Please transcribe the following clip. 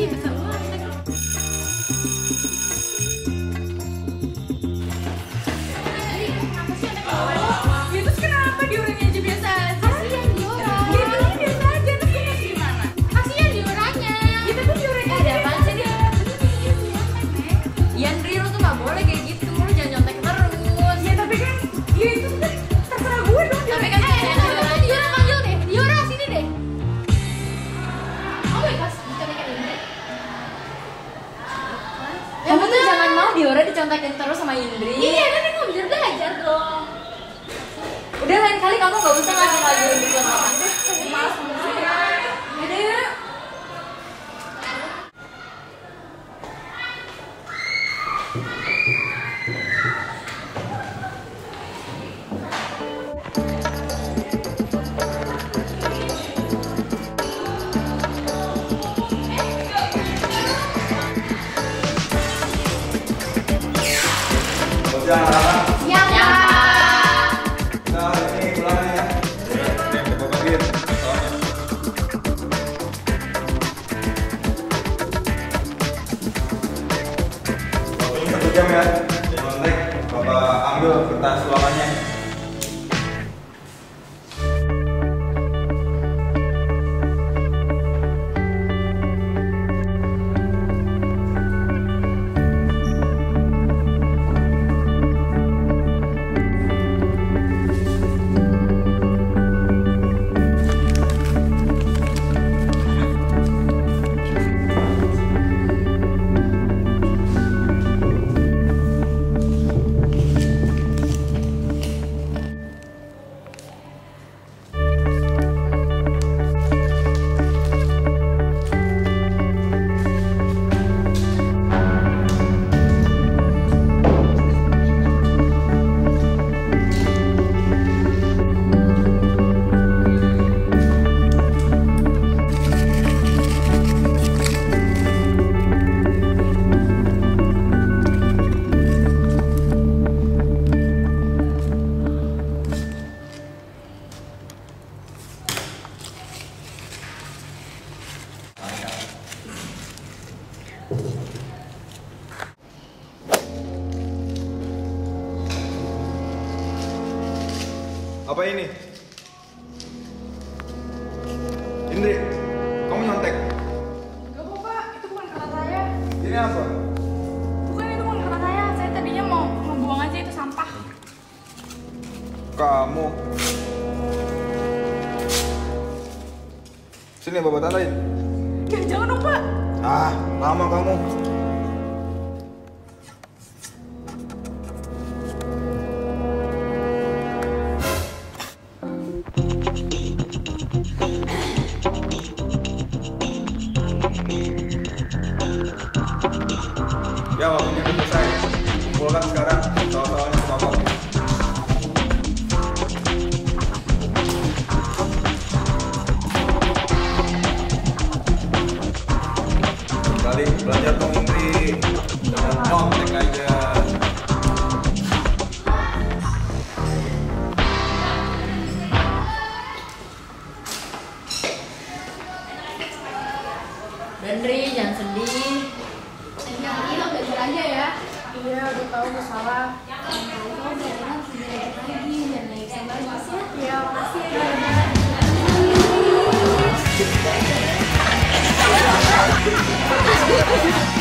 Iya, bisa Kamu tuh jangan mau Diora dicontekin terus sama Indri. Iya, kan nggak bisa belajar dong. Udah lain kali kamu gak usah ngasih lagi Indri contekan. Malas Bocah anak-anak, Ya, Pak. kita hari ini pulang ya. Waktunya satu jam ya. Bapak ambil kertas. Apa ini? Indri, kamu nyontek. Gak apa, Pak. Itu bukan kata saya. Ini apa? Bukan itu bukan kata saya. Saya tadinya mau membuang aja itu sampah. Kamu. Sini bapak tandain. Ya, jangan dong, Pak. Ah, lama kamu. Kumpulkan sekarang soal-soalnya ke bapak. Kali belajar Indri Jangan nyontek aja Dendri, jangan sedih. Ya, iya, belajar aja ya. Iya, udah tahu masalah salah. Lagi dan naik ya. Makasih ya. Thank.